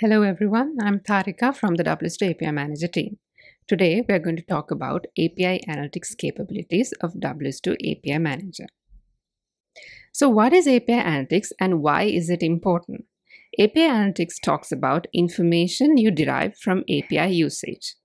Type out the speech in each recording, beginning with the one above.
Hello everyone, I'm Tarika from the WSO2 API Manager team. Today we are going to talk about API analytics capabilities of WSO2 API Manager. So what is API analytics and why is it important? API analytics talks about information you derive from API usage.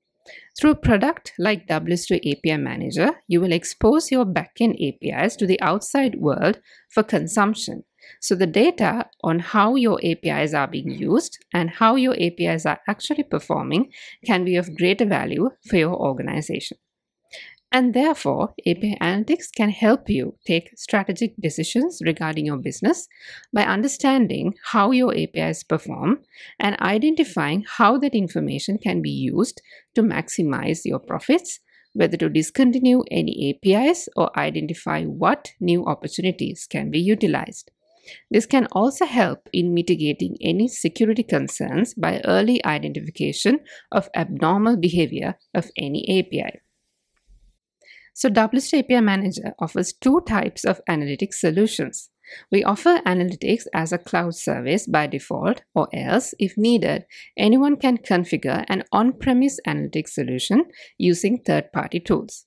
Through a product like WSO2 API Manager, you will expose your backend APIs to the outside world for consumption so the data on how your APIs are being used and how your APIs are actually performing can be of greater value for your organization. And therefore, API Analytics can help you take strategic decisions regarding your business by understanding how your APIs perform and identifying how that information can be used to maximize your profits, whether to discontinue any APIs or identify what new opportunities can be utilized. This can also help in mitigating any security concerns by early identification of abnormal behavior of any API. So WSO2 API Manager offers two types of analytics solutions. We offer analytics as a cloud service by default, or else, if needed, anyone can configure an on-premise analytics solution using third-party tools.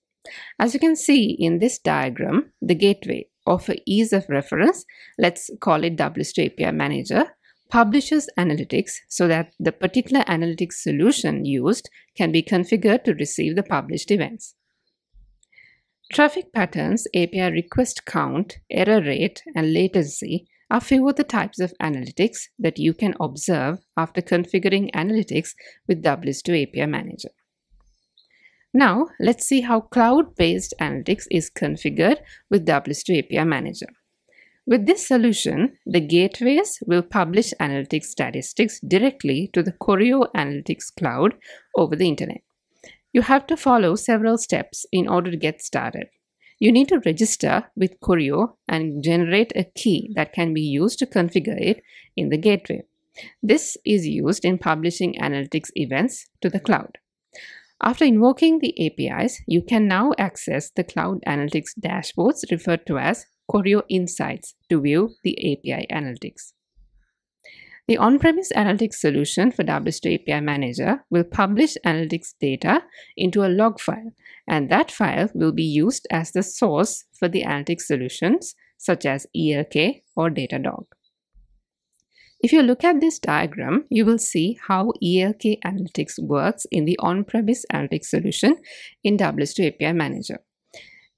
As you can see in this diagram, the gateway or for ease of reference, let's call it WSO2 API Manager, publishes analytics so that the particular analytics solution used can be configured to receive the published events. Traffic patterns, API request count, error rate, and latency are few of the types of analytics that you can observe after configuring analytics with WSO2 API Manager. Now, let's see how cloud-based analytics is configured with WSO2 API Manager. With this solution, the gateways will publish analytics statistics directly to the Choreo Analytics Cloud over the internet. You have to follow several steps in order to get started. You need to register with Choreo and generate a key that can be used to configure it in the gateway. This is used in publishing analytics events to the cloud. After invoking the APIs, you can now access the Cloud Analytics dashboards referred to as Choreo Insights to view the API analytics. The on-premise analytics solution for WSO2 API Manager will publish analytics data into a log file, and that file will be used as the source for the analytics solutions such as ELK or Datadog. If you look at this diagram, you will see how ELK Analytics works in the on-premise analytics solution in WSO2 API Manager.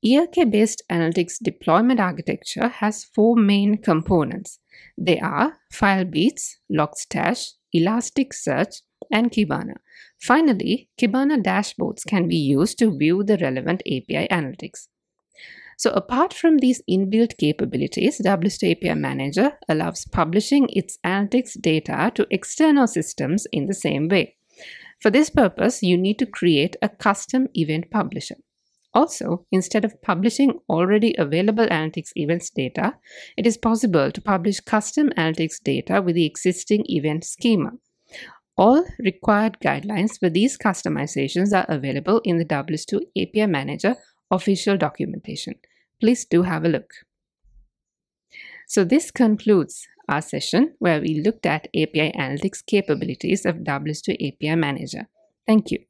ELK-based analytics deployment architecture has four main components. They are FileBeats, Logstash, Elasticsearch, and Kibana. Finally, Kibana dashboards can be used to view the relevant API analytics. So apart from these inbuilt capabilities, WSO2 API Manager allows publishing its analytics data to external systems in the same way. For this purpose, you need to create a custom event publisher. Also, instead of publishing already available analytics events data, it is possible to publish custom analytics data with the existing event schema. All required guidelines for these customizations are available in the WSO2 API Manager official documentation please do have a look. So this concludes our session where we looked at API analytics capabilities of WSO2 API Manager. Thank you.